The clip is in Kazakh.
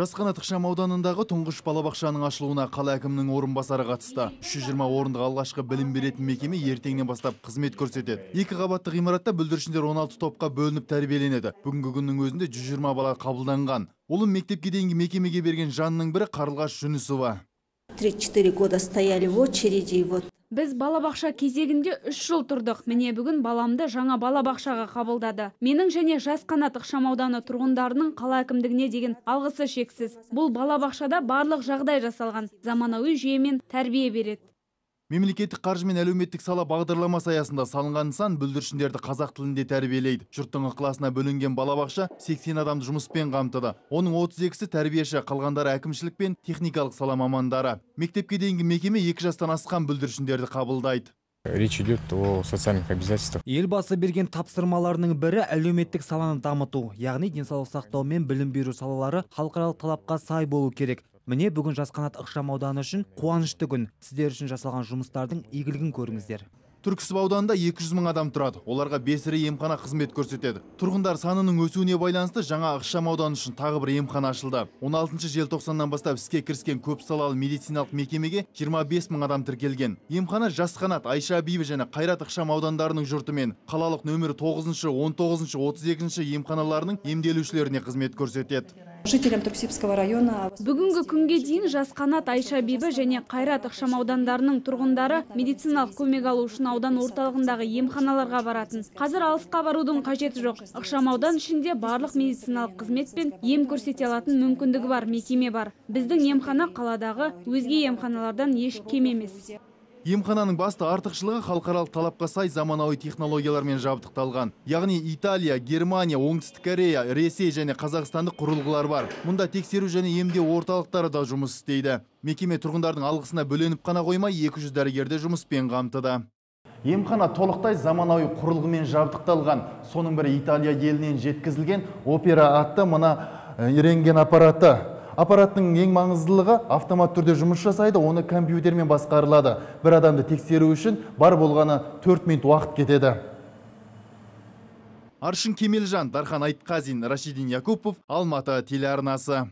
жас қанат ауданындағы тұңғыш балабақшаның ашылуына қала әкімінің орынбасары қатысты. 320 орындық алғашқы білім беретін мекеме ертеңнен бастап қызмет көрсетеді. Екі қабатты ғимаратта бүлдіршіндер 16 топқа бөлініп тәрбиеленеді. Бүгінгі күннің өзінде 120 бала қабылданған. Ұлын мектепке дейінгі мекемеге берген жанның бірі қарлығаш жүнісова. 3-4 года стояли в очереди, вот Біз балабақша кезегінде үш жыл тұрдық. Міне бүгін баламды жаңа балабақшаға қабылдады. Менің және жас қанат ықшамауданы тұрғындарының қала әкімдігіне деген алғысы шексіз. Бұл балабақшада барлық жағдай жасалған. Заманауи жүйемен тәрбие береді. Мемлекеттік қаржы мен әлеуметтік сала бағдарламасы аясында салынған нысан бүлдіршіндерді қазақ тілінде тәрбиелейді. Жұрттың ықыласына бөлінген балабақша 80 адамды жұмыспен қамтыды. Оның 32-сі тәрбиеші қалғандары әкімшілік пен техникалық сала мамандары. Мектепке дейінгі мекеме екі жастан асқан бүлдіршіндерді қабылдайды. Речь идет о социальных обязательствах. елбасы берген тапсырмаларының бірі әлеуметтік саланы дамыту яғни денсаулық сақтау мен білім беру салалары халықаралық талапқа сай болу керек. Міне бүгін жас қанат ықшам ауданы үшін қуанышты күн. Сіздер үшін жасалған жұмыстардың игілігін көріңіздер. Түрксіб ауданында 200 мың адам тұрады. Оларға бес ірі емхана қызмет көрсетеді. Тұрғындар санының өсуіне байланысты жаңа ықшам ауданы үшін тағы бір емхана ашылды. 16 желтоқсаннан бастап іске кіріскен көпсалалы медициналық мекемеге 25 мың адам тіркелген. Емхана жас қанат айша бибі және қайрат ықшам аудандарының жұртымен. Қалалық нөмірі 9 19 32 емханаларының емделушілеріне қызмет көрсетеді. Жителям Туксибского района Бүгінгі күнге дейін жас қанат Айша Бибі және Қайрат ықшам аудандарының тұрғындары медициналық көмек алу үшін аудан орталығындағы емханаларға баратын. Қазір алысқа барудың қажеті жоқ. Ықшам аудан ішінде барлық медициналық қызмет пен ем көрсете алатын мүмкіндігі бар мекеме бар. Біздің емхана қаладағы өзге емханалардан еш кем емес. Емхананың басты артықшылығы халықаралық талапқа сай заманауи технологиялармен жабдықталған. Яғни италия германия оңтүстік корея ресей және қазақстандық құрылғылар бар. Мұнда тексеру және емдеу орталықтары да жұмыс істейді. Мекеме тұрғындардың алғысына бөленіп қана қоймай 200 дәрігерді жұмыспен қамтыды. Емхана толықтай заманауи құрылғымен жабдықталған. Соның бірі италия елінен жеткізілген опера атты мына рентген аппараты. Аппараттың ең маңыздылығы автомат түрде жұмыс жасайды оны компьютермен басқарылады. Бір адамды тексеру үшін бар болғаны 4 минут уақыт кетеді. Аршын кемелжан дархан айтқазин рашидин якупов алматы телеарнасы.